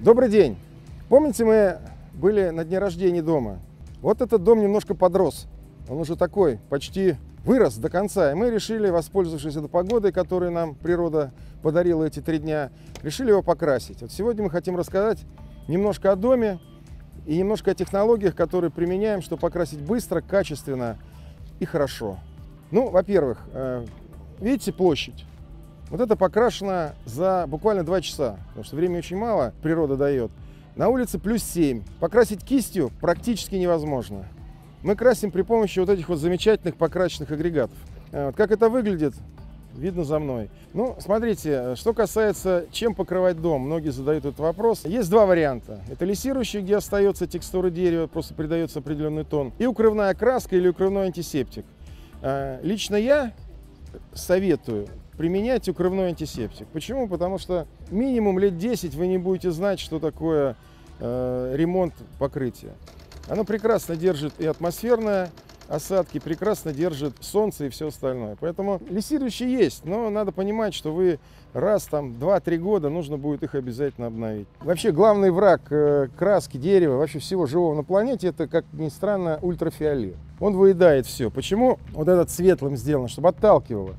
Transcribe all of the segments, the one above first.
Добрый день! Помните, мы были на дне рождения дома? Вот этот дом немножко подрос. Он уже такой, почти вырос до конца. И мы решили, воспользовавшись этой погодой, которую нам природа подарила эти три дня, решили его покрасить. Вот сегодня мы хотим рассказать немножко о доме и немножко о технологиях, которые применяем, чтобы покрасить быстро, качественно и хорошо. Ну, во-первых, э, видите площадь? Вот это покрашено за буквально 2 часа, потому что времени очень мало, природа дает. На улице плюс 7. Покрасить кистью практически невозможно. Мы красим при помощи вот этих вот замечательных покрасочных агрегатов. Э, вот как это выглядит, видно за мной. Ну, смотрите, что касается, чем покрывать дом, многие задают этот вопрос. Есть два варианта. Это лессирующий, где остается текстура дерева, просто придается определенный тон, и укрывная краска или укрывной антисептик. Э, лично я советую применять укрывной антисептик. Почему? Потому что минимум лет 10 вы не будете знать, что такое э, ремонт покрытия. Оно прекрасно держит и атмосферное осадки, прекрасно держит солнце и все остальное. Поэтому лессирующие есть, но надо понимать, что вы раз там 2-3 года нужно будет их обязательно обновить. Вообще главный враг э, краски, дерева, вообще всего живого на планете, это, как ни странно, ультрафиолет. Он выедает все. Почему вот этот светлым сделан? Чтобы отталкивало.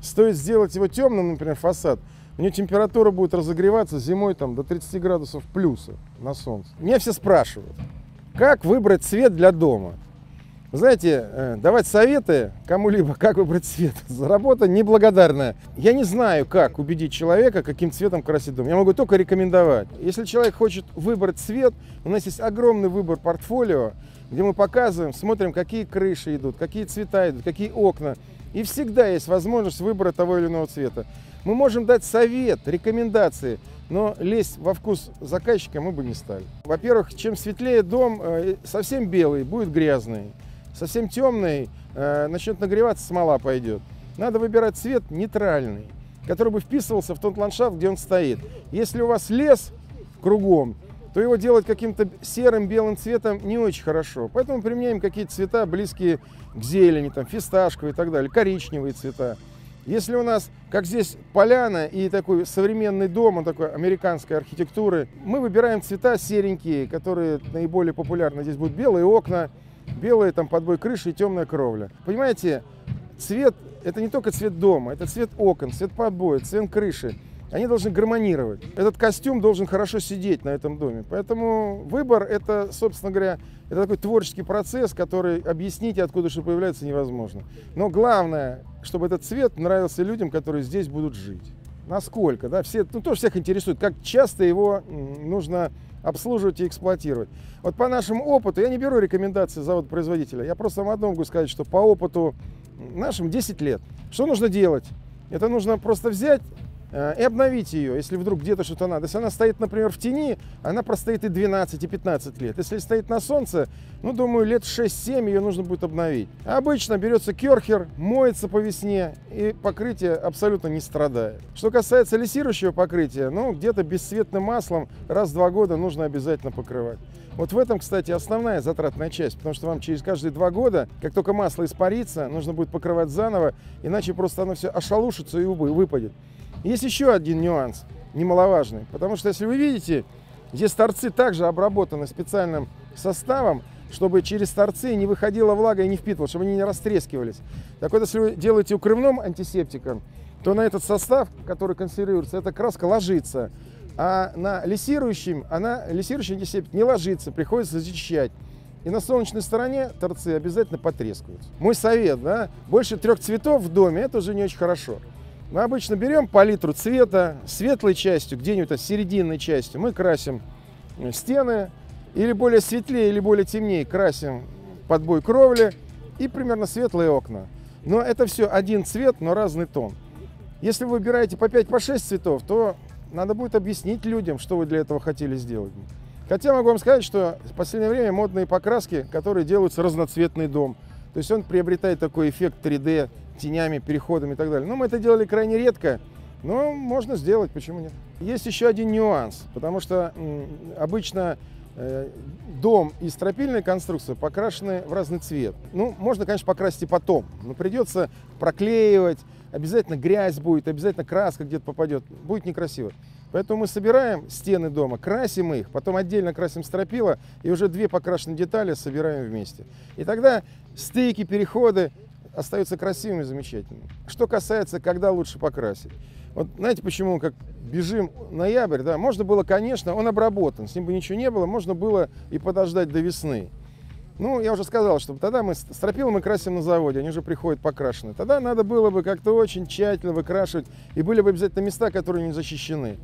Стоит сделать его темным, например, фасад, у него температура будет разогреваться зимой там, до 30 градусов плюса на солнце. Меня все спрашивают, как выбрать цвет для дома? Знаете, э, давать советы кому-либо, как выбрать цвет, работа неблагодарная. Я не знаю, как убедить человека, каким цветом красить дом. Я могу только рекомендовать. Если человек хочет выбрать цвет, у нас есть огромный выбор портфолио, где мы показываем, смотрим, какие крыши идут, какие цвета идут, какие окна. И всегда есть возможность выбора того или иного цвета. Мы можем дать совет, рекомендации, но лезть во вкус заказчика мы бы не стали. Во-первых, чем светлее дом, э, совсем белый, будет грязный. Совсем темный, э, начнет нагреваться, смола пойдет. Надо выбирать цвет нейтральный, который бы вписывался в тот ландшафт, где он стоит. Если у вас лес кругом, то его делать каким-то серым белым цветом не очень хорошо. Поэтому применяем какие-то цвета близкие к зелени, там, фисташковые и так далее, коричневые цвета. Если у нас, как здесь, поляна и такой современный дом, он такой американской архитектуры, мы выбираем цвета серенькие, которые наиболее популярны. Здесь будут белые окна, белые там подбой крыши и темная кровля. Понимаете, цвет – это не только цвет дома, это цвет окон, цвет подбоя, цвет крыши они должны гармонировать. Этот костюм должен хорошо сидеть на этом доме. Поэтому выбор – это, собственно говоря, это такой творческий процесс, который объяснить, откуда что появляется, невозможно. Но главное, чтобы этот цвет нравился людям, которые здесь будут жить. Насколько, да, все, ну, тоже всех интересует, как часто его нужно обслуживать и эксплуатировать. Вот по нашему опыту, я не беру рекомендации завода-производителя, я просто вам одно могу сказать, что по опыту нашим 10 лет. Что нужно делать? Это нужно просто взять и обновить ее, если вдруг где-то что-то надо. Если она стоит, например, в тени, она простоит и 12, и 15 лет. Если стоит на солнце, ну, думаю, лет 6-7 ее нужно будет обновить. Обычно берется керхер, моется по весне, и покрытие абсолютно не страдает. Что касается лессирующего покрытия, ну, где-то бесцветным маслом раз в два года нужно обязательно покрывать. Вот в этом, кстати, основная затратная часть, потому что вам через каждые два года, как только масло испарится, нужно будет покрывать заново, иначе просто оно все ошалушится и выпадет. Есть еще один нюанс, немаловажный, потому что, если вы видите, здесь торцы также обработаны специальным составом, чтобы через торцы не выходила влага и не впитывалась, чтобы они не растрескивались. Так вот, если вы делаете укрывным антисептиком, то на этот состав, который консервируется, эта краска ложится. А на лессирующем, она, лессирующий антисептик не ложится, приходится зачищать. И на солнечной стороне торцы обязательно потрескаются. Мой совет, да, больше трех цветов в доме, это уже не очень хорошо. Мы обычно берем палитру цвета, светлой частью, где-нибудь серединной частью мы красим стены, или более светлее, или более темнее красим подбой кровли и примерно светлые окна. Но это все один цвет, но разный тон. Если вы выбираете по 5-6 по цветов, то надо будет объяснить людям, что вы для этого хотели сделать. Хотя могу вам сказать, что в последнее время модные покраски, которые делаются разноцветный дом. То есть он приобретает такой эффект 3D, тенями, переходами и так далее. Но мы это делали крайне редко, но можно сделать, почему нет. Есть еще один нюанс, потому что обычно э, дом и стропильная конструкция покрашены в разный цвет. Ну, можно, конечно, покрасить и потом, но придется проклеивать, обязательно грязь будет, обязательно краска где-то попадет, будет некрасиво. Поэтому мы собираем стены дома, красим их, потом отдельно красим стропила и уже две покрашенные детали собираем вместе. И тогда стейки, переходы остаются красивыми и замечательными. Что касается, когда лучше покрасить. Вот знаете, почему, как бежим ноябрь, да, можно было, конечно, он обработан, с ним бы ничего не было, можно было и подождать до весны. Ну, я уже сказал, что тогда мы стропилы мы красим на заводе, они уже приходят покрашены. Тогда надо было бы как-то очень тщательно выкрашивать, и были бы обязательно места, которые не защищены.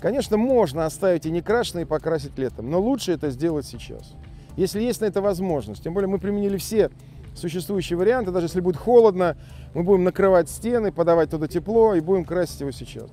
Конечно, можно оставить и не крашеные и покрасить летом, но лучше это сделать сейчас. Если есть на это возможность. Тем более мы применили все существующие варианты. Даже если будет холодно, мы будем накрывать стены, подавать туда тепло и будем красить его сейчас.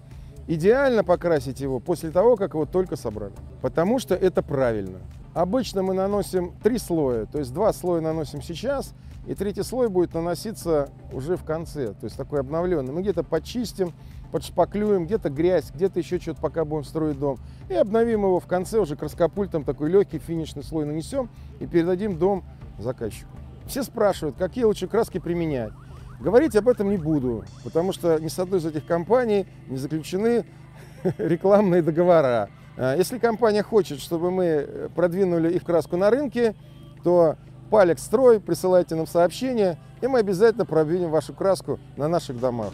Идеально покрасить его после того, как его только собрали. Потому что это правильно. Обычно мы наносим три слоя, то есть два слоя наносим сейчас, и третий слой будет наноситься уже в конце, то есть такой обновленный. Мы где-то почистим, подшпаклюем, где-то грязь, где-то еще что-то, пока будем строить дом. И обновим его в конце уже краскопультом, такой легкий финишный слой нанесем и передадим дом заказчику. Все спрашивают, какие лучше краски применять. Говорить об этом не буду, потому что ни с одной из этих компаний не заключены рекламные договора. А если компания хочет, чтобы мы продвинули их краску на рынке, то Палекс Строй, присылайте нам сообщение, и мы обязательно продвинем вашу краску на наших домах.